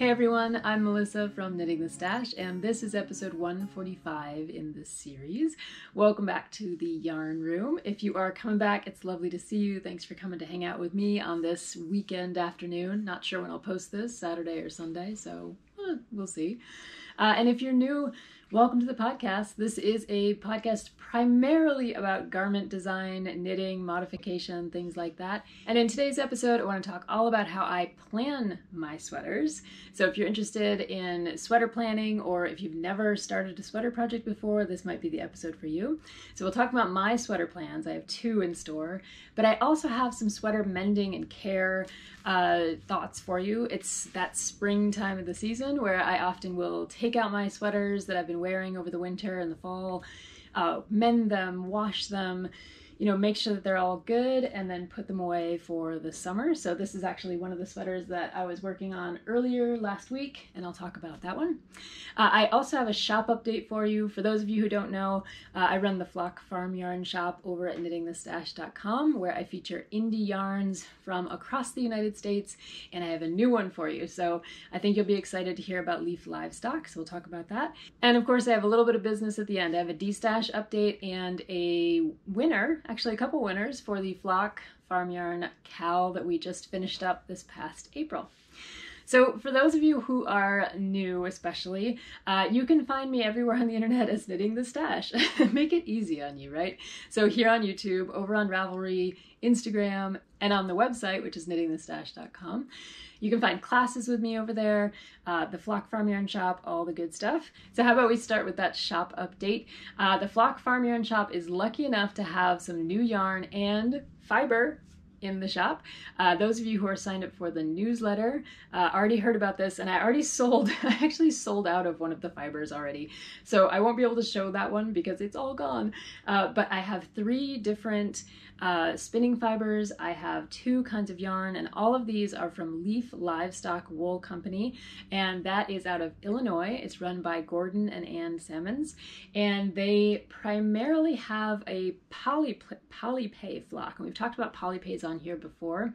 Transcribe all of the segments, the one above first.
Hey everyone, I'm Melissa from Knitting the Stash, and this is episode 145 in this series. Welcome back to the Yarn Room. If you are coming back, it's lovely to see you. Thanks for coming to hang out with me on this weekend afternoon. Not sure when I'll post this, Saturday or Sunday, so eh, we'll see. Uh, and if you're new, Welcome to the podcast. This is a podcast primarily about garment design, knitting, modification, things like that. And in today's episode, I want to talk all about how I plan my sweaters. So if you're interested in sweater planning or if you've never started a sweater project before, this might be the episode for you. So we'll talk about my sweater plans. I have two in store, but I also have some sweater mending and care uh, thoughts for you. It's that spring time of the season where I often will take out my sweaters that I've been wearing over the winter and the fall, uh, mend them, wash them, you know, make sure that they're all good and then put them away for the summer. So this is actually one of the sweaters that I was working on earlier last week and I'll talk about that one. Uh, I also have a shop update for you. For those of you who don't know, uh, I run the Flock Farm Yarn shop over at knittingthestash.com where I feature indie yarns from across the United States and I have a new one for you. So I think you'll be excited to hear about Leaf Livestock. So we'll talk about that. And of course I have a little bit of business at the end. I have a Destash update and a winner actually a couple winners for the Flock Farm Yarn cowl that we just finished up this past April. So for those of you who are new especially, uh, you can find me everywhere on the internet as Knitting the Stash. Make it easy on you, right? So here on YouTube, over on Ravelry, Instagram, and on the website, which is knittingthestash.com. You can find classes with me over there, uh, the Flock Farm Yarn Shop, all the good stuff. So how about we start with that shop update? Uh, the Flock Farm Yarn Shop is lucky enough to have some new yarn and fiber in the shop. Uh, those of you who are signed up for the newsletter uh, already heard about this and I already sold, I actually sold out of one of the fibers already. So I won't be able to show that one because it's all gone. Uh, but I have three different uh, spinning fibers. I have two kinds of yarn, and all of these are from Leaf Livestock Wool Company, and that is out of Illinois. It's run by Gordon and Ann Salmons, and they primarily have a poly polypay flock. And we've talked about polypays on here before,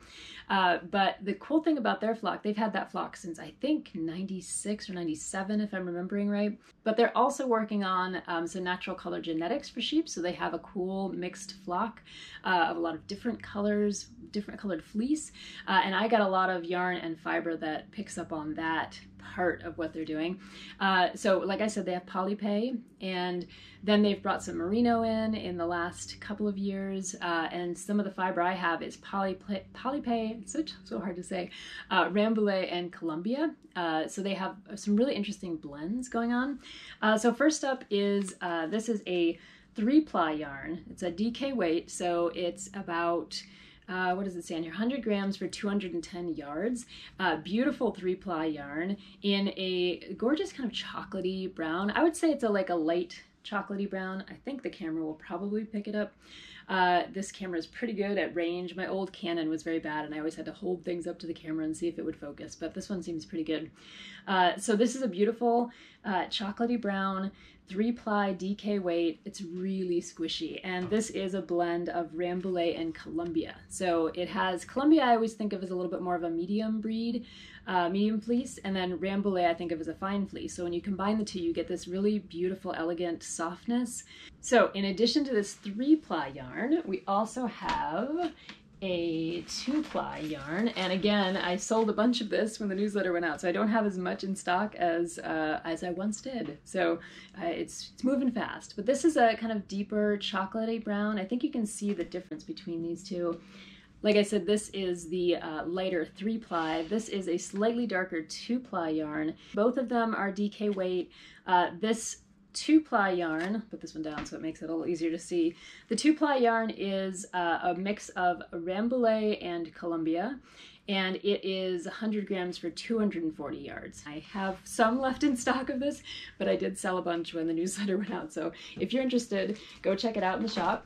uh, but the cool thing about their flock, they've had that flock since I think 96 or 97, if I'm remembering right. But they're also working on um, some natural color genetics for sheep, so they have a cool mixed flock. Uh, of a lot of different colors, different colored fleece. Uh, and I got a lot of yarn and fiber that picks up on that part of what they're doing. Uh, so like I said, they have Polypay and then they've brought some merino in in the last couple of years. Uh, and some of the fiber I have is Polypay, Polypay it's so, so hard to say, uh, Rambouillet and Columbia. Uh, so they have some really interesting blends going on. Uh, so first up is, uh, this is a three ply yarn. It's a DK weight, so it's about uh, what does it say on here? 100 grams for 210 yards. Uh, beautiful three ply yarn in a gorgeous kind of chocolatey brown. I would say it's a like a light chocolatey brown. I think the camera will probably pick it up. Uh, this camera is pretty good at range. My old Canon was very bad and I always had to hold things up to the camera and see if it would focus, but this one seems pretty good. Uh, so this is a beautiful uh, chocolatey brown three ply DK weight. It's really squishy. And this is a blend of Rambouillet and Columbia. So it has, Columbia I always think of as a little bit more of a medium breed, uh, medium fleece, and then Rambouillet I think of as a fine fleece. So when you combine the two, you get this really beautiful, elegant softness. So in addition to this three ply yarn, we also have a two ply yarn. And again I sold a bunch of this when the newsletter went out so I don't have as much in stock as uh, as I once did. So uh, it's it's moving fast. But this is a kind of deeper chocolatey brown. I think you can see the difference between these two. Like I said this is the uh, lighter three ply this is a slightly darker two ply yarn. Both of them are DK weight. Uh, this two ply yarn, put this one down so it makes it a little easier to see. The two ply yarn is uh, a mix of Rambouillet and Columbia and it is 100 grams for 240 yards. I have some left in stock of this, but I did sell a bunch when the newsletter went out. So if you're interested, go check it out in the shop.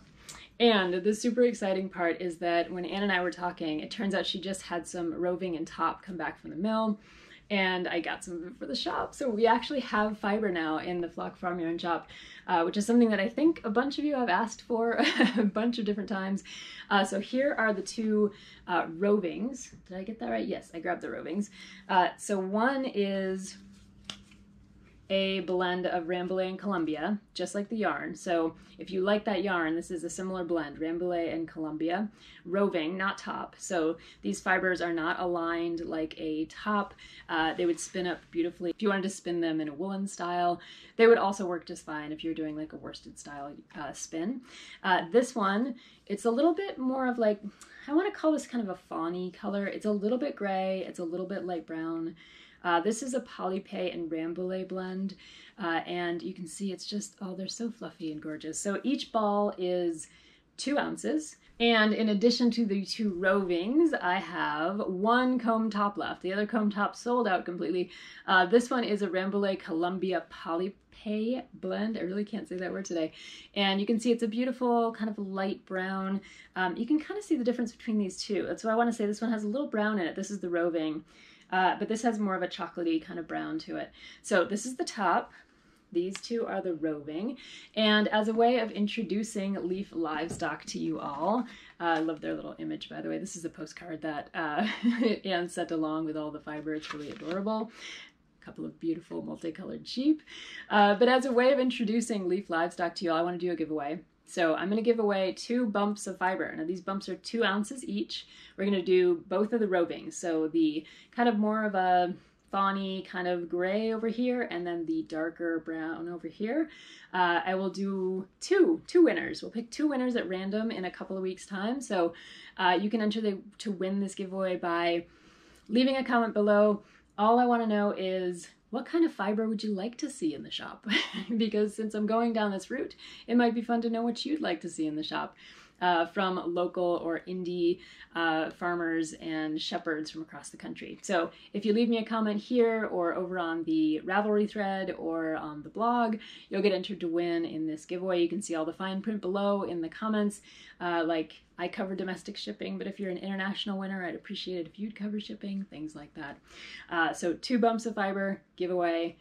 And the super exciting part is that when Anne and I were talking, it turns out she just had some roving and top come back from the mill and I got some of it for the shop. So we actually have fiber now in the Flock Farm Yarn shop, uh, which is something that I think a bunch of you have asked for a bunch of different times. Uh, so here are the two uh, rovings. Did I get that right? Yes, I grabbed the rovings. Uh, so one is a blend of Rambouillet and Columbia, just like the yarn. So if you like that yarn, this is a similar blend, Rambouillet and Columbia. Roving, not top. So these fibers are not aligned like a top. Uh, they would spin up beautifully. If you wanted to spin them in a woolen style, they would also work just fine if you're doing like a worsted style uh, spin. Uh, this one, it's a little bit more of like, I want to call this kind of a fawny color. It's a little bit gray, it's a little bit light brown. Uh, this is a Polypay and Rambouillet blend, uh, and you can see it's just, oh, they're so fluffy and gorgeous. So each ball is two ounces. And in addition to the two rovings, I have one comb top left. The other comb top sold out completely. Uh, this one is a Rambouillet Columbia Polypay blend. I really can't say that word today. And you can see it's a beautiful kind of light brown. Um, you can kind of see the difference between these two. That's why I want to say this one has a little brown in it. This is the roving. Uh, but this has more of a chocolatey kind of brown to it. So this is the top. These two are the roving. And as a way of introducing Leaf Livestock to you all, uh, I love their little image, by the way. This is a postcard that uh, Anne sent along with all the fiber. It's really adorable A couple of beautiful multicolored sheep. Uh, but as a way of introducing Leaf Livestock to you all, I want to do a giveaway. So I'm to give away two bumps of fiber. Now these bumps are two ounces each. We're to do both of the rovings. So the kind of more of a fawny kind of gray over here and then the darker brown over here. Uh, I will do two, two winners. We'll pick two winners at random in a couple of weeks time. So uh, you can enter the, to win this giveaway by leaving a comment below. All I want to know is what kind of fiber would you like to see in the shop? because since I'm going down this route, it might be fun to know what you'd like to see in the shop uh, from local or indie uh, farmers and shepherds from across the country. So if you leave me a comment here or over on the Ravelry thread or on the blog, you'll get entered to win in this giveaway. You can see all the fine print below in the comments. Uh, like I cover domestic shipping, but if you're an international winner, I'd appreciate it if you'd cover shipping, things like that. Uh, so two bumps of fiber giveaway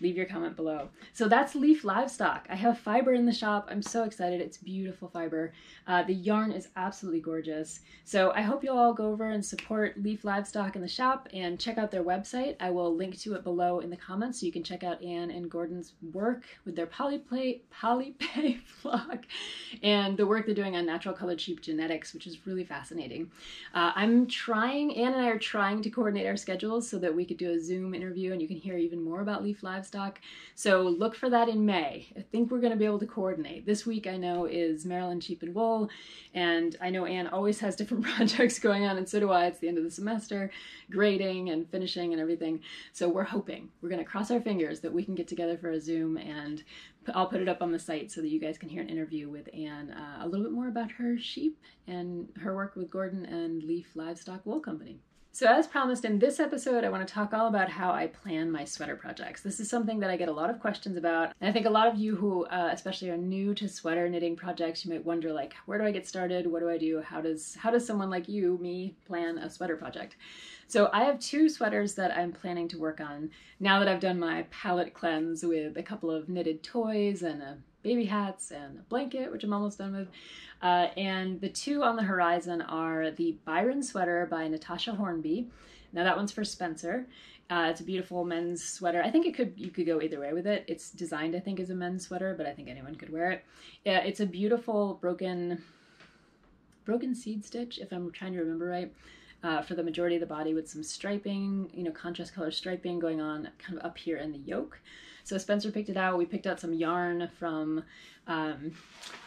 leave your comment below. So that's Leaf Livestock. I have fiber in the shop. I'm so excited. It's beautiful fiber. Uh, the yarn is absolutely gorgeous. So I hope you'll all go over and support Leaf Livestock in the shop and check out their website. I will link to it below in the comments so you can check out Anne and Gordon's work with their polyplay, polypay flock and the work they're doing on natural colored sheep genetics, which is really fascinating. Uh, I'm trying, Anne and I are trying to coordinate our schedules so that we could do a Zoom interview and you can hear even more about Leaf Livestock livestock. So look for that in May. I think we're going to be able to coordinate. This week I know is Maryland Sheep and Wool, and I know Anne always has different projects going on, and so do I. It's the end of the semester, grading and finishing and everything. So we're hoping, we're going to cross our fingers that we can get together for a Zoom and I'll put it up on the site so that you guys can hear an interview with Anne uh, a little bit more about her sheep and her work with Gordon and Leaf Livestock Wool Company. So as promised in this episode, I want to talk all about how I plan my sweater projects. This is something that I get a lot of questions about. And I think a lot of you who uh, especially are new to sweater knitting projects, you might wonder like, where do I get started? What do I do? How does how does someone like you, me, plan a sweater project? So I have two sweaters that I'm planning to work on now that I've done my palette cleanse with a couple of knitted toys and a baby hats and a blanket, which I'm almost done with. Uh, and the two on the horizon are the Byron sweater by Natasha Hornby. Now that one's for Spencer. Uh, it's a beautiful men's sweater. I think it could you could go either way with it. It's designed, I think, as a men's sweater, but I think anyone could wear it. Yeah, it's a beautiful broken broken seed stitch, if I'm trying to remember right. Uh, for the majority of the body with some striping, you know, contrast color striping going on kind of up here in the yoke. So Spencer picked it out. We picked out some yarn from um,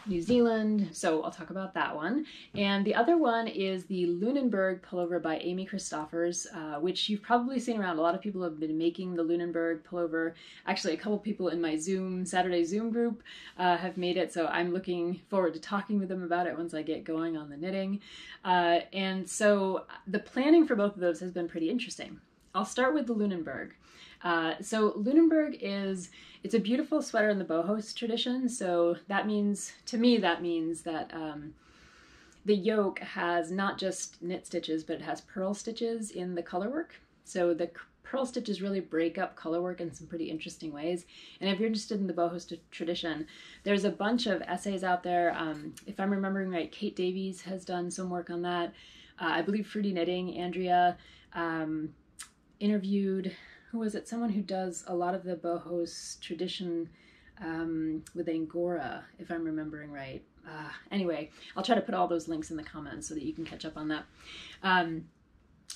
New Zealand, so I'll talk about that one. And the other one is the Lunenburg pullover by Amy Christoffers, uh, which you've probably seen around. A lot of people have been making the Lunenburg pullover. Actually, a couple people in my Zoom, Saturday Zoom group uh, have made it, so I'm looking forward to talking with them about it once I get going on the knitting. Uh, and so the planning for both of those has been pretty interesting. I'll start with the Lunenburg. Uh, so Lunenburg is, it's a beautiful sweater in the Bohus tradition. So that means, to me, that means that um, the yoke has not just knit stitches, but it has purl stitches in the color work. So the purl stitches really break up color work in some pretty interesting ways. And if you're interested in the Bohus tradition, there's a bunch of essays out there. Um, if I'm remembering right, Kate Davies has done some work on that. Uh, I believe Fruity Knitting, Andrea um, interviewed, who was it? Someone who does a lot of the Bohus tradition um, with Angora, if I'm remembering right. Uh, anyway, I'll try to put all those links in the comments so that you can catch up on that. Um,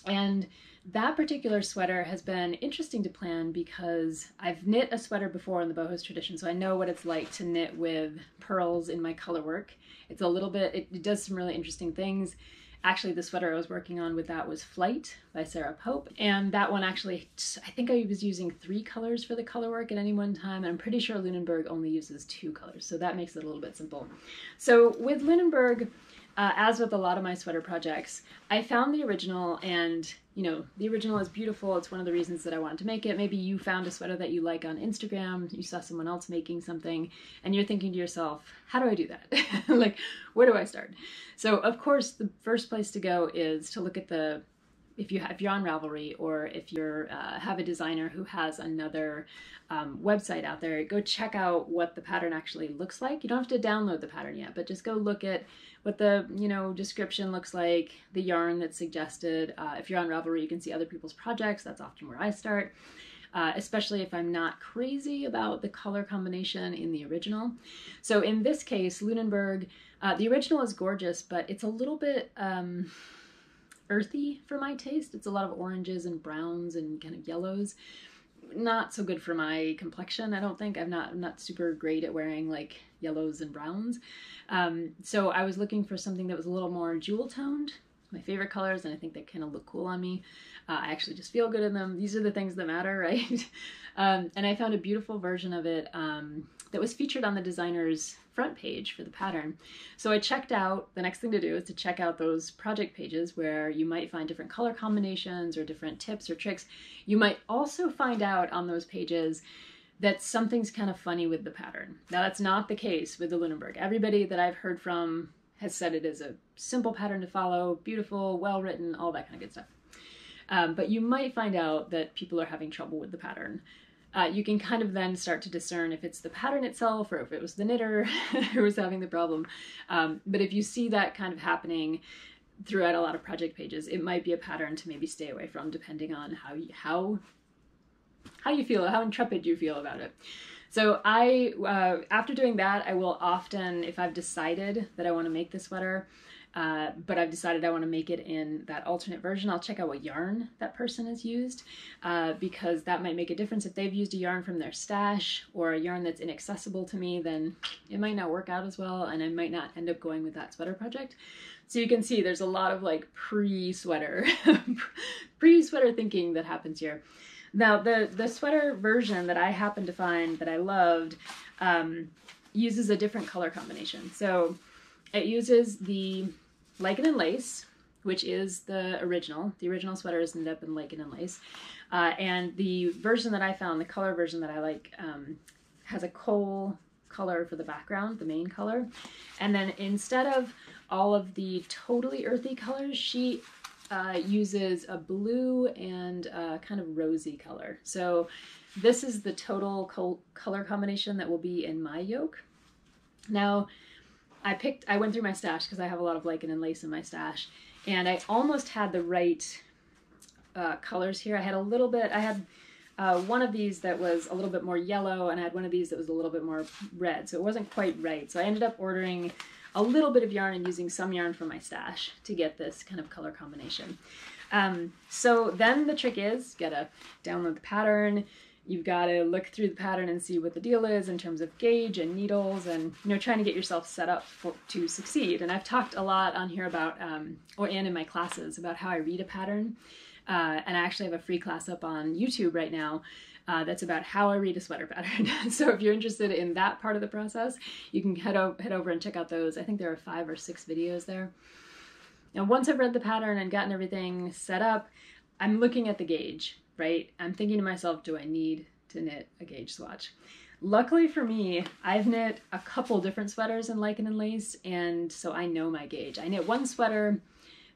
and that particular sweater has been interesting to plan because I've knit a sweater before in the Bohus tradition, so I know what it's like to knit with purls in my color work. It's a little bit, it, it does some really interesting things. Actually, the sweater I was working on with that was Flight by Sarah Pope. And that one actually, I think I was using three colors for the color work at any one time. And I'm pretty sure Lunenburg only uses two colors. So that makes it a little bit simple. So with Lunenburg, uh, as with a lot of my sweater projects, I found the original and you know, the original is beautiful. It's one of the reasons that I wanted to make it. Maybe you found a sweater that you like on Instagram, you saw someone else making something, and you're thinking to yourself, how do I do that? like, where do I start? So, of course, the first place to go is to look at the if you have, you're on Ravelry or if you're uh, have a designer who has another um, website out there, go check out what the pattern actually looks like. You don't have to download the pattern yet, but just go look at what the you know description looks like, the yarn that's suggested. Uh, if you're on Ravelry, you can see other people's projects. That's often where I start. Uh, especially if I'm not crazy about the color combination in the original. So in this case, Lunenburg, uh, the original is gorgeous, but it's a little bit um, earthy for my taste. It's a lot of oranges and browns and kind of yellows. Not so good for my complexion, I don't think. I'm not I'm not super great at wearing like yellows and browns. Um, so I was looking for something that was a little more jewel toned. My favorite colors, and I think they kind of look cool on me. Uh, I actually just feel good in them. These are the things that matter, right? um, and I found a beautiful version of it um, that was featured on the designer's front page for the pattern. So I checked out, the next thing to do is to check out those project pages where you might find different color combinations or different tips or tricks. You might also find out on those pages that something's kind of funny with the pattern. Now that's not the case with the Lunenburg. Everybody that I've heard from has said it is a simple pattern to follow, beautiful, well written, all that kind of good stuff. Um, but you might find out that people are having trouble with the pattern uh, you can kind of then start to discern if it's the pattern itself or if it was the knitter who was having the problem. Um, but if you see that kind of happening throughout a lot of project pages, it might be a pattern to maybe stay away from, depending on how you, how how you feel, how intrepid you feel about it. So I, uh, after doing that, I will often, if I've decided that I want to make the sweater, uh, but I've decided I want to make it in that alternate version. I'll check out what yarn that person has used uh, because that might make a difference. If they've used a yarn from their stash or a yarn that's inaccessible to me, then it might not work out as well and I might not end up going with that sweater project. So you can see there's a lot of like pre-sweater, pre-sweater thinking that happens here. Now the, the sweater version that I happened to find that I loved um, uses a different color combination. So it uses the lichen and lace, which is the original. The original sweater is knit up in lichen and lace. Uh, and the version that I found, the color version that I like, um, has a coal color for the background, the main color. And then instead of all of the totally earthy colors, she uh, uses a blue and uh, kind of rosy color. So this is the total color combination that will be in my yoke. Now, I picked, I went through my stash because I have a lot of lichen and lace in my stash, and I almost had the right uh, colors here. I had a little bit, I had uh, one of these that was a little bit more yellow, and I had one of these that was a little bit more red, so it wasn't quite right. So I ended up ordering a little bit of yarn and using some yarn from my stash to get this kind of color combination. Um, so then the trick is, gotta download the pattern, you've got to look through the pattern and see what the deal is in terms of gauge and needles and you know trying to get yourself set up for, to succeed and i've talked a lot on here about um, or and in my classes about how i read a pattern uh, and i actually have a free class up on youtube right now uh, that's about how I read a sweater pattern. so if you're interested in that part of the process, you can head, o- head over and check out those. I think there are five or six videos there. Now, once I've read the pattern and gotten everything set up, I'm looking at the gauge right? I'm thinking to myself, do I need to knit a gauge swatch? Luckily for me, I've knit a couple different sweaters in lichen and lace, and so I know my gauge. I knit one sweater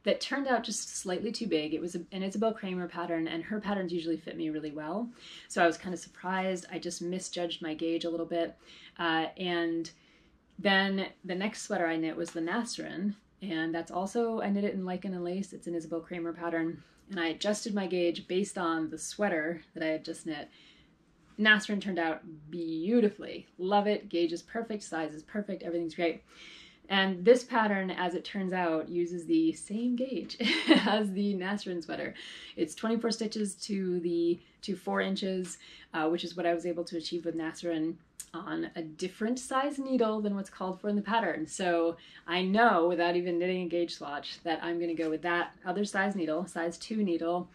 that turned out just slightly too big. It was an Isabell Kraemer pattern, and her patterns usually fit me really well. So I was kind of surprised. I just misjudged my gauge a little bit. Uh, and then the next sweater I knit was the Nasrin, and that's also, I knit it in lichen and lace. It's an Isabell Kraemer pattern. And I adjusted my gauge based on the sweater that I had just knit. Nasrin turned out beautifully. Love it. Gauge is perfect, size is perfect, everything's great. And this pattern, as it turns out, uses the same gauge as the Nasrin sweater. It's 24 stitches to the to four inches, uh, which is what I was able to achieve with Nasrin on a different size needle than what's called for in the pattern. So I know without even knitting a gauge swatch that I'm going to go with that other size needle, size 2 needle,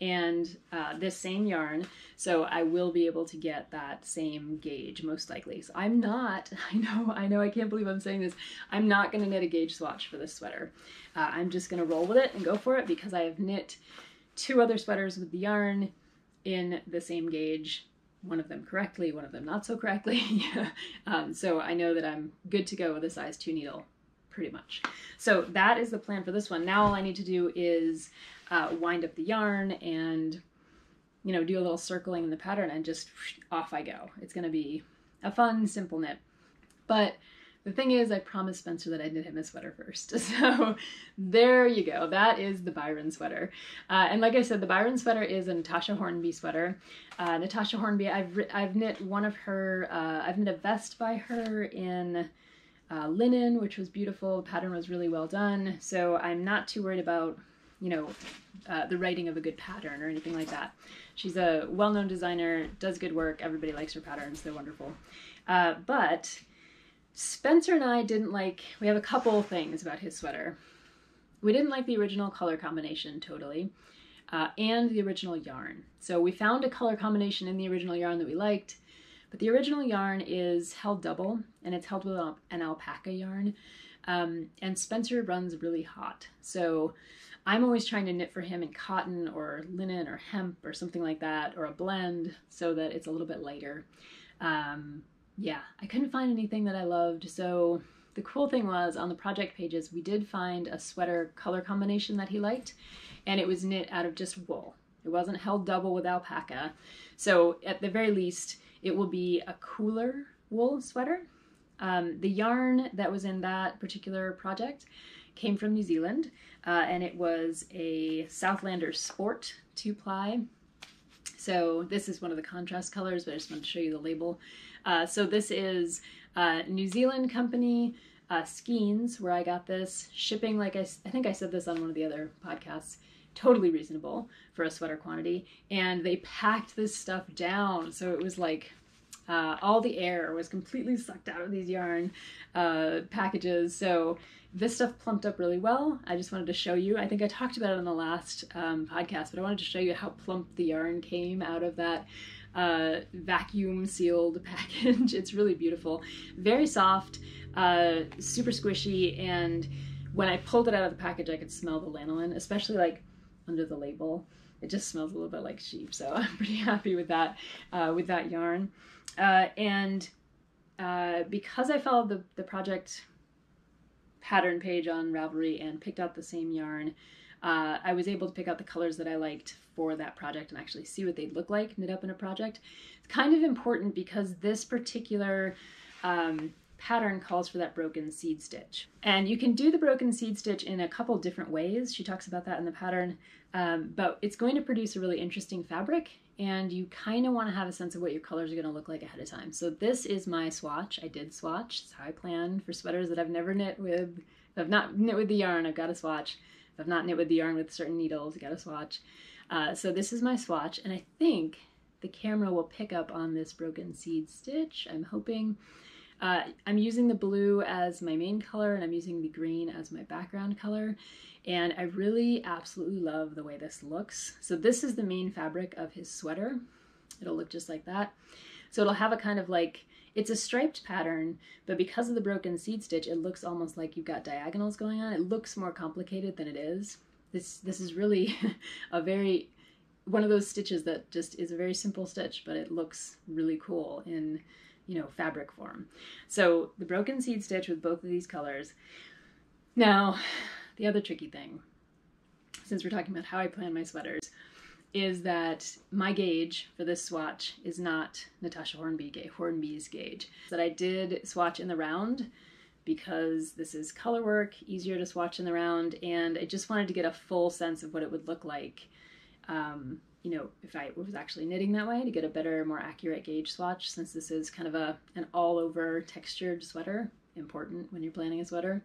and uh, this same yarn. So I will be able to get that same gauge most likely. So I'm not, I know, I know, I can't believe I'm saying this. I'm not going to knit a gauge swatch for this sweater. Uh, I'm just going to roll with it and go for it because I have knit two other sweaters with the yarn in the same gauge one of them correctly, one of them not so correctly. um, so I know that I'm good to go with a size 2 needle, pretty much. So that is the plan for this one. Now all I need to do is uh, wind up the yarn and, you know, do a little circling in the pattern and just off I go. It's going to be a fun, simple knit. But the thing is, I promised Spencer that I'd knit him a sweater first. So there you go. That is the Byron sweater. Uh, and like I said, the Byron sweater is a Natasha Hornby sweater. Uh, Natasha Hornby, I've, I've knit one of her, uh, I've knit a vest by her in uh, linen, which was beautiful. The pattern was really well done. So I'm not too worried about, you know, uh, the writing of a good pattern or anything like that. She's a well-known designer, does good work. Everybody likes her patterns. They're wonderful. Uh, but Spencer and I didn't like, we have a couple things about his sweater. We didn't like the original color combination totally, uh, and the original yarn. So we found a color combination in the original yarn that we liked, but the original yarn is held double, and it's held with an alpaca yarn. Um, and Spencer runs really hot. So I'm always trying to knit for him in cotton or linen or hemp or something like that, or a blend so that it's a little bit lighter. Um, yeah, I couldn't find anything that I loved. So the cool thing was on the project pages, we did find a sweater color combination that he liked, and it was knit out of just wool. It wasn't held double with alpaca. So at the very least, it will be a cooler wool sweater. Um, the yarn that was in that particular project came from New Zealand, uh, and it was a Southlander Sport two ply. So this is one of the contrast colors, but I just wanted to show you the label. Uh, so this is a New Zealand company, uh, Skeinz, where I got this. Shipping, like I, I think I said this on one of the other podcasts, totally reasonable for a sweater quantity. And they packed this stuff down. So it was like uh, all the air was completely sucked out of these yarn uh, packages. So this stuff plumped up really well. I just wanted to show you. I think I talked about it in the last um, podcast, but I wanted to show you how plump the yarn came out of that uh, vacuum sealed package. it's really beautiful. Very soft, uh, super squishy, and when I pulled it out of the package, I could smell the lanolin, especially like under the label. It just smells a little bit like sheep, so I'm pretty happy with that, uh, with that yarn. Uh, and uh, because I followed the, the project pattern page on Ravelry and picked out the same yarn, uh, I was able to pick out the colors that I liked for that project and actually see what they'd look like knit up in a project. It's kind of important because this particular um, pattern calls for that broken seed stitch. And you can do the broken seed stitch in a couple different ways. She talks about that in the pattern, um, but it's going to produce a really interesting fabric and you kind of want to have a sense of what your colors are going to look like ahead of time. So this is my swatch. I did swatch. It's how I plan for sweaters that I've never knit with. I've not knit with the yarn, I've got a swatch. If I've not knit with the yarn with certain needles, I've got a swatch. Uh, so this is my swatch, and I think the camera will pick up on this broken seed stitch. I'm hoping. Uh, I'm using the blue as my main color, and I'm using the green as my background color. And I really absolutely love the way this looks. So this is the main fabric of his sweater. It'll look just like that. So it'll have a kind of like it's a striped pattern, but because of the broken seed stitch, it looks almost like you've got diagonals going on. It looks more complicated than it is. This, this is really a very, one of those stitches that just is a very simple stitch, but it looks really cool in, you know, fabric form. So the broken seed stitch with both of these colors. Now, the other tricky thing since we're talking about how I plan my sweaters, is that my gauge for this swatch is not Natasha Hornby, gauge, Hornby's gauge. That I did swatch in the round because this is color work, easier to swatch in the round, and I just wanted to get a full sense of what it would look like, um, you know, if I was actually knitting that way to get a better, more accurate gauge swatch since this is kind of a an all-over textured sweater, important when you're planning a sweater.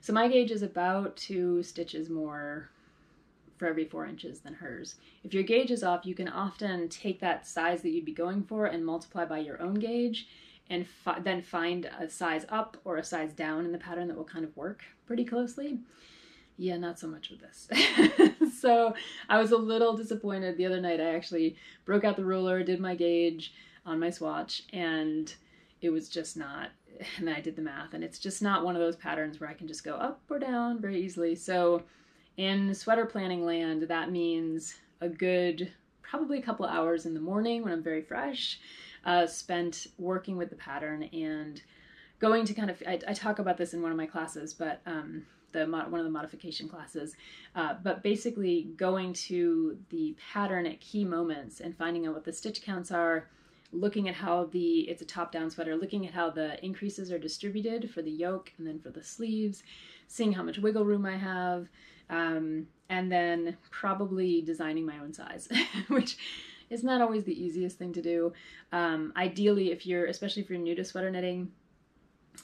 So my gauge is about two stitches more for every four inches than hers. If your gauge is off, you can often take that size that you'd be going for and multiply by your own gauge and fi then find a size up or a size down in the pattern that will kind of work pretty closely. Yeah, not so much with this. so I was a little disappointed the other night. I actually broke out the ruler, did my gauge on my swatch, and it was just not, and I did the math, and it's just not one of those patterns where I can just go up or down very easily. So in sweater planning land, that means a good, probably a couple hours in the morning when I'm very fresh, uh, spent working with the pattern and going to kind of I, I, talk about this in one of my classes but um, the one of the modification classes uh, but basically going to the pattern at key moments and finding out what the stitch counts are looking at how the it's a top down sweater looking at how the increases are distributed for the yoke and then for the sleeves seeing how much wiggle room i have um, and then probably designing my own size which is not always the easiest thing to do. Um, ideally, if you're, especially if you're new to sweater knitting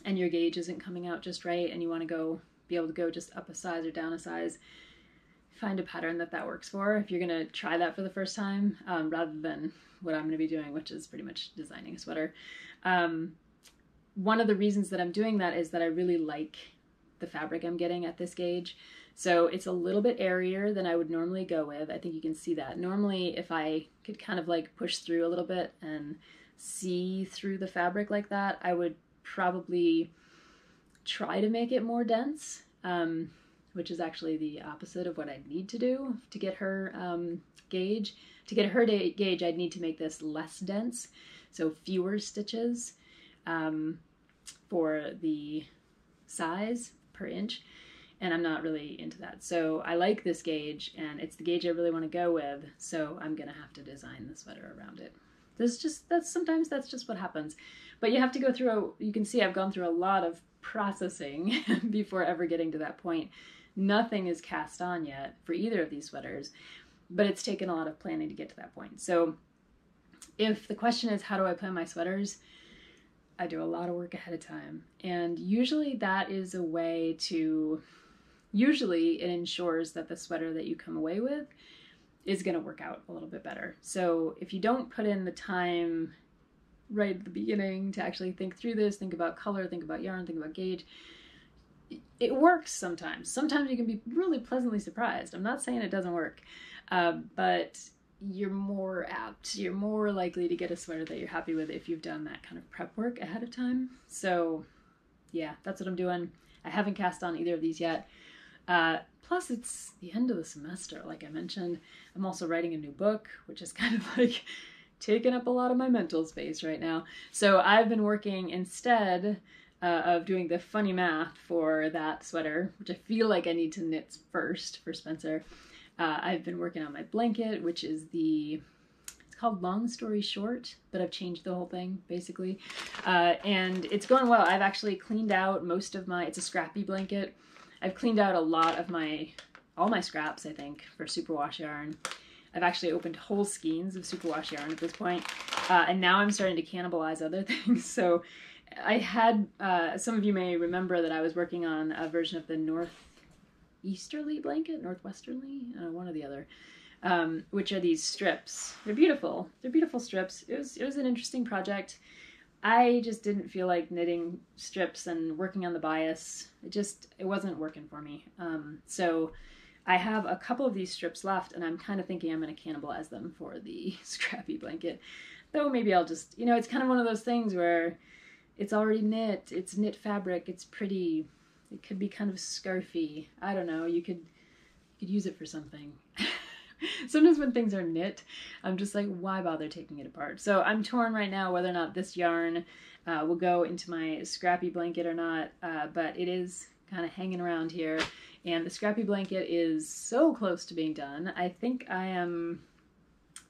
and your gauge isn't coming out just right and you want to go, be able to go just up a size or down a size, find a pattern that that works for if you're going to try that for the first time um, rather than what I'm going to be doing, which is pretty much designing a sweater. Um, one of the reasons that I'm doing that is that I really like the fabric I'm getting at this gauge. So it's a little bit airier than I would normally go with. I think you can see that. Normally, if I could kind of like push through a little bit and see through the fabric like that, I would probably try to make it more dense, um, which is actually the opposite of what I need to do to get her um, gauge. To get her gauge, I'd need to make this less dense, so fewer stitches um, for the size per inch and I'm not really into that. So I like this gauge and it's the gauge I really want to go with. So I'm going to have to design the sweater around it. This just, that's sometimes that's just what happens. But you have to go through, a, you can see I've gone through a lot of processing before ever getting to that point. Nothing is cast on yet for either of these sweaters, but it's taken a lot of planning to get to that point. So if the question is, how do I plan my sweaters? I do a lot of work ahead of time. And usually that is a way to usually it ensures that the sweater that you come away with is going to work out a little bit better. So if you don't put in the time right at the beginning to actually think through this, think about color, think about yarn, think about gauge, it works sometimes. Sometimes you can be really pleasantly surprised. I'm not saying it doesn't work, uh, but you're more apt, you're more likely to get a sweater that you're happy with if you've done that kind of prep work ahead of time. So yeah, that's what I'm doing. I haven't cast on either of these yet. Uh, plus, it's the end of the semester, like I mentioned. I'm also writing a new book, which is kind of like taking up a lot of my mental space right now. So I've been working instead uh, of doing the funny math for that sweater, which I feel like I need to knit first for Spencer. Uh, I've been working on my blanket, which is the it's called Long Story Short, but I've changed the whole thing basically, uh, and it's going well. I've actually cleaned out most of my. It's a scrappy blanket. I've cleaned out a lot of my, all my scraps, I think, for superwash yarn. I've actually opened whole skeins of superwash yarn at this point, uh, and now I'm starting to cannibalize other things. So I had, uh, some of you may remember that I was working on a version of the North Easterly blanket, Northwesterly, uh, one or the other, um, which are these strips. They're beautiful. They're beautiful strips. It was, it was an interesting project. I just didn't feel like knitting strips and working on the bias. It just it wasn't working for me. Um, so I have a couple of these strips left, and I'm kind of thinking I'm going to cannibalize them for the scrappy blanket. Though maybe I'll just you know it's kind of one of those things where it's already knit, it's knit fabric, it's pretty. It could be kind of scarfy. I don't know. You could you could use it for something. sometimes when things are knit, I'm just like, why bother taking it apart? So I'm torn right now whether or not this yarn uh, will go into my scrappy blanket or not, uh, but it is kind of hanging around here. And the scrappy blanket is so close to being done. I think I am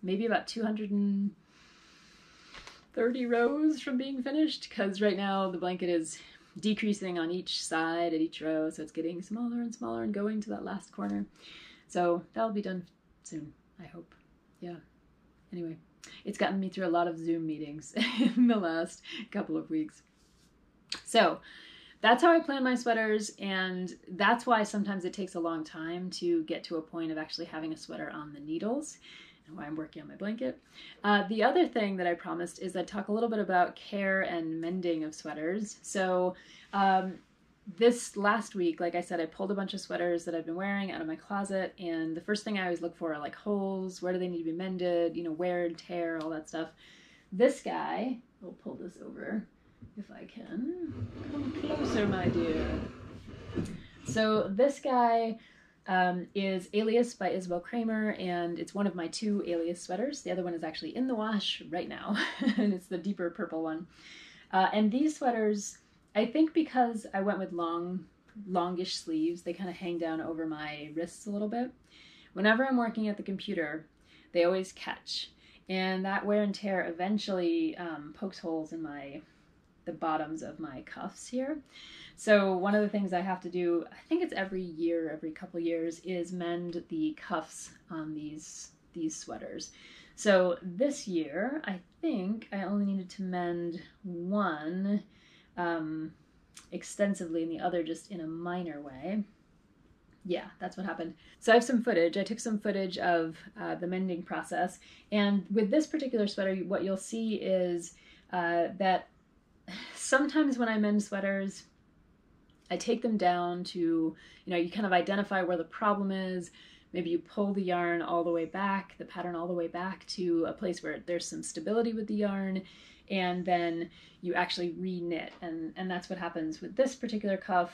maybe about 230 rows from being finished because right now the blanket is decreasing on each side at each row, so it's getting smaller and smaller and going to that last corner. So that'll be done soon, I hope. Yeah. Anyway, it's gotten me through a lot of Zoom meetings in the last couple of weeks. So that's how I plan my sweaters, and that's why sometimes it takes a long time to get to a point of actually having a sweater on the needles and why I'm working on my blanket. Uh, the other thing that I promised is I'd talk a little bit about care and mending of sweaters. So um, this last week, like I said, I pulled a bunch of sweaters that I've been wearing out of my closet, and the first thing I always look for are like holes, where do they need to be mended, you know, wear and tear, all that stuff. This guy, I'll pull this over if I can. Come closer, my dear. So this guy um, is Alias by Isabell Kraemer, and it's one of my two Alias sweaters. The other one is actually in the wash right now, and it's the deeper purple one. Uh, and these sweaters, I think because I went with long, longish sleeves, they kind of hang down over my wrists a little bit. Whenever I'm working at the computer, they always catch. And that wear and tear eventually um, pokes holes in my the bottoms of my cuffs here. So one of the things I have to do, I think it's every year, every couple years, is mend the cuffs on these these sweaters. So this year, I think I only needed to mend one um, extensively and the other just in a minor way. Yeah, that's what happened. So I have some footage. I took some footage of uh, the mending process. And with this particular sweater, what you'll see is uh, that sometimes when I mend sweaters, I take them down to, you know, you kind of identify where the problem is. Maybe you pull the yarn all the way back, the pattern all the way back to a place where there's some stability with the yarn, and then you actually re-knit. And, and that's what happens with this particular cuff.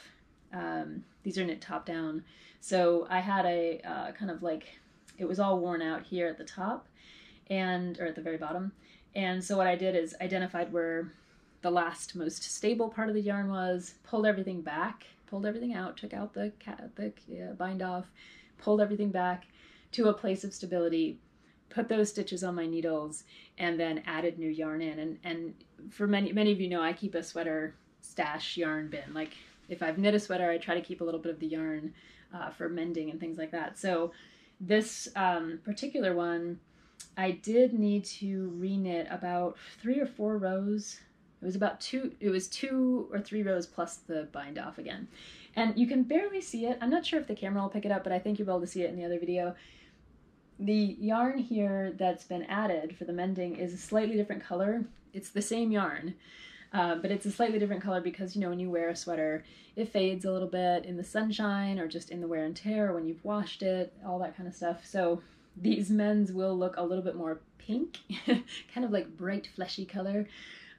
Um, these are knit top down. So I had a uh, kind of like, it was all worn out here at the top and, or at the very bottom. And so what I did is identified where the last most stable part of the yarn was, pulled everything back, pulled everything out, took out the, the uh, bind off, pulled everything back to a place of stability, put those stitches on my needles, and then added new yarn in. And, and for many, many of you know, I keep a sweater stash yarn bin. Like if I've knit a sweater, I try to keep a little bit of the yarn uh, for mending and things like that. So this um, particular one, I did need to reknit about three or four rows it was about two, it was two or three rows plus the bind off again. And you can barely see it. I'm not sure if the camera will pick it up, but I think you'll be able to see it in the other video. The yarn here that's been added for the mending is a slightly different color. It's the same yarn, uh, but it's a slightly different color because, you know, when you wear a sweater, it fades a little bit in the sunshine or just in the wear and tear when you've washed it, all that kind of stuff. So these men's will look a little bit more pink, kind of like bright fleshy color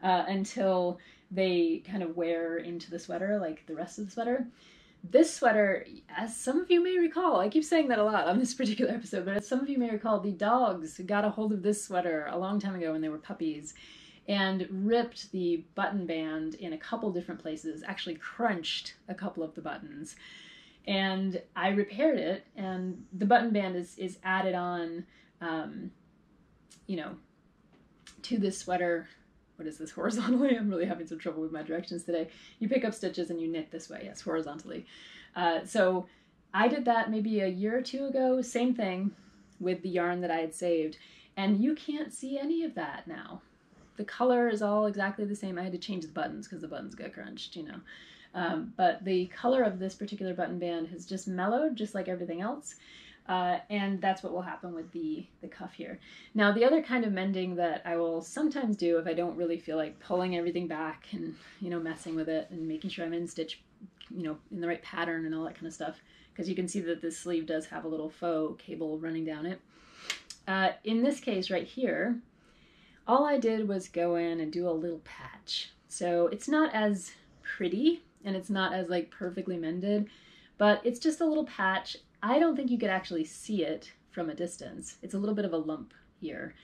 uh, until they kind of wear into the sweater like the rest of the sweater. This sweater, as some of you may recall, I keep saying that a lot on this particular episode, but as some of you may recall, the dogs got a hold of this sweater a long time ago when they were puppies and ripped the button band in a couple different places, actually crunched a couple of the buttons. And I repaired it, and the button band is, is added on, um, you know, to this sweater what is this horizontally? I'm really having some trouble with my directions today. You pick up stitches and you knit this way, yes, horizontally. Uh, so I did that maybe a year or two ago, same thing with the yarn that I had saved, and you can't see any of that now. The color is all exactly the same. I had to change the buttons because the buttons got crunched, you know. Um, but the color of this particular button band has just mellowed, just like everything else. Uh, and that's what will happen with the, the cuff here. Now the other kind of mending that I will sometimes do if I don't really feel like pulling everything back and, you know, messing with it and making sure I'm in stitch, you know, in the right pattern and all that kind of stuff, because you can see that this sleeve does have a little faux cable running down it. Uh, in this case right here, all I did was go in and do a little patch. So it's not as pretty and it's not as like perfectly mended, but it's just a little patch I don't think you could actually see it from a distance. It's a little bit of a lump here.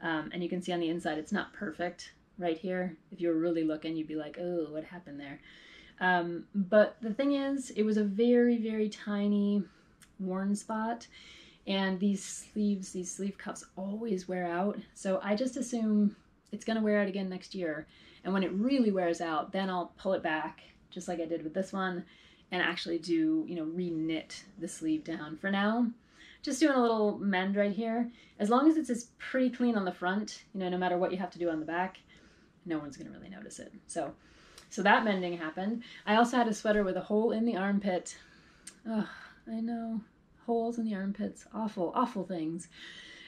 Um, and you can see on the inside it's not perfect right here. If you were really looking, you'd be like, oh, what happened there? Um, but the thing is, it was a very, very tiny worn spot and these sleeves, these sleeve cuffs always wear out. So I just assume it's gonna wear out again next year. And when it really wears out, then I'll pull it back, just like I did with this one, and actually do, you know, re-knit the sleeve down. For now, just doing a little mend right here. As long as it's pretty clean on the front, you know, no matter what you have to do on the back, no one's gonna really notice it. So, so that mending happened. I also had a sweater with a hole in the armpit. Ugh, I know, holes in the armpits, awful, awful things.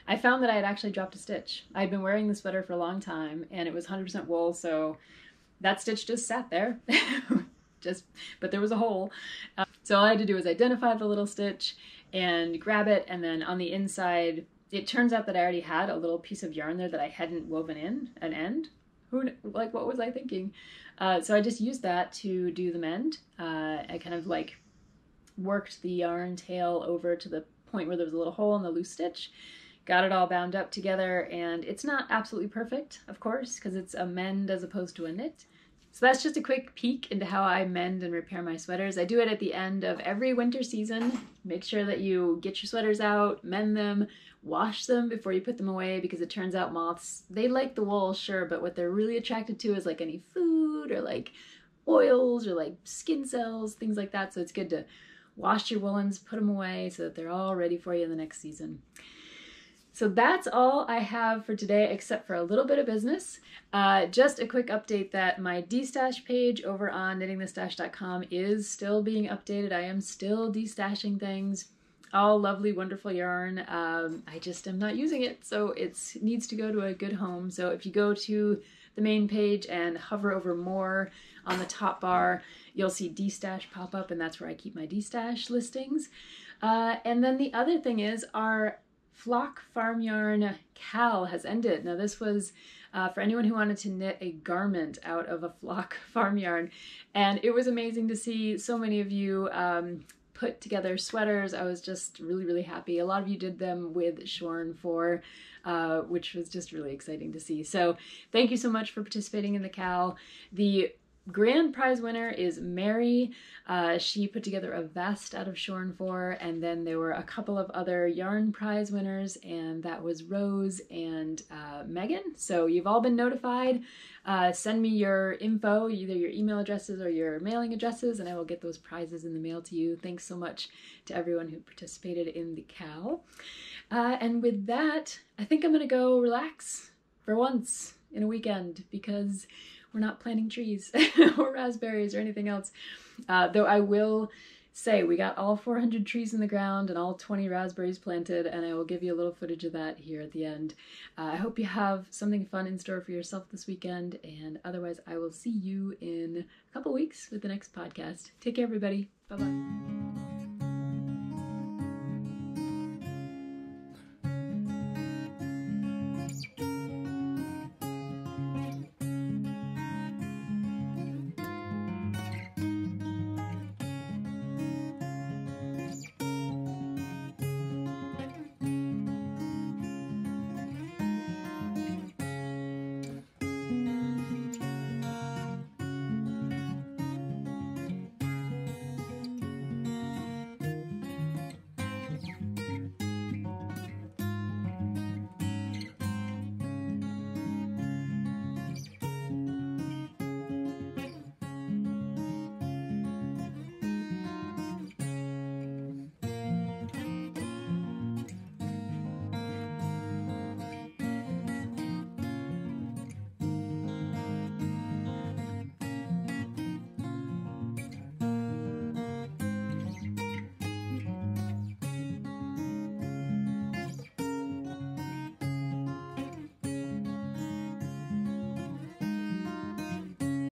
I found that I had actually dropped a stitch. I'd been wearing the sweater for a long time and it was 100% wool, so that stitch just sat there. just, but there was a hole. Uh, so all I had to do was identify the little stitch and grab it, and then on the inside, it turns out that I already had a little piece of yarn there that I hadn't woven in an end. Who, like, what was I thinking? Uh, so I just used that to do the mend. Uh, I kind of like worked the yarn tail over to the point where there was a little hole in the loose stitch, got it all bound up together, and it's not absolutely perfect, of course, because it's a mend as opposed to a knit. So that's just a quick peek into how I mend and repair my sweaters. I do it at the end of every winter season. Make sure that you get your sweaters out, mend them, wash them before you put them away because it turns out moths, they like the wool, sure, but what they're really attracted to is like any food or like oils or like skin cells, things like that. So it's good to wash your woolens, put them away so that they're all ready for you in the next season. So that's all I have for today, except for a little bit of business. Uh, just a quick update that my destash page over on knittingthestash.com is still being updated. I am still destashing things, all lovely, wonderful yarn. Um, I just am not using it, so it needs to go to a good home. So if you go to the main page and hover over more on the top bar, you'll see destash pop up, and that's where I keep my destash listings. Uh, and then the other thing is our Flock Farm Yarn KAL has ended. Now this was uh, for anyone who wanted to knit a garment out of a flock farm yarn. And it was amazing to see so many of you um, put together sweaters. I was just really, really happy. A lot of you did them with Shorn 4, uh, which was just really exciting to see. So thank you so much for participating in the KAL. The grand prize winner is Mary. Uh, she put together a vest out of Shorn 4, and then there were a couple of other yarn prize winners, and that was Rose and uh, Megan. So you've all been notified. Uh, send me your info, either your email addresses or your mailing addresses, and I will get those prizes in the mail to you. Thanks so much to everyone who participated in the cow. Uh, and with that, I think I'm gonna go relax for once in a weekend because we're not planting trees or raspberries or anything else. Uh, though I will say we got all 400 trees in the ground and all 20 raspberries planted and I will give you a little footage of that here at the end. Uh, I hope you have something fun in store for yourself this weekend and otherwise I will see you in a couple weeks with the next podcast. Take care everybody. Bye-bye.